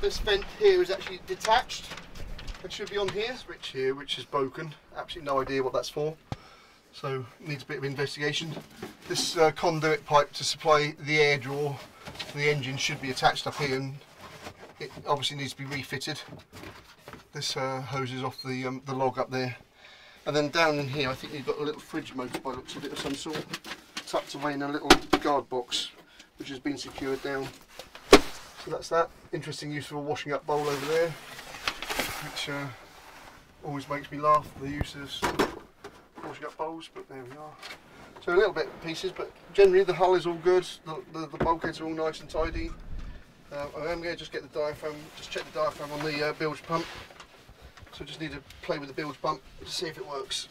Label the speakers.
Speaker 1: This vent here is actually detached. It should be on here. Switch here, which is broken. Absolutely no idea what that's for. So needs a bit of investigation. This uh, conduit pipe to supply the air draw for the engine should be attached up here, and it obviously needs to be refitted. This uh, hoses off the um, the log up there, and then down in here, I think you've got a little fridge motor by looks of it of some sort, tucked away in a little guard box, which has been secured down. So that's that. Interesting use of a washing up bowl over there, which uh, always makes me laugh. The use of washing up bowls, but there we are. So a little bit of pieces, but generally the hull is all good. The, the, the bulkheads are all nice and tidy. Uh, I am going to just get the diaphragm, just check the diaphragm on the uh, bilge pump. So just need to play with the bilge pump to see if it works.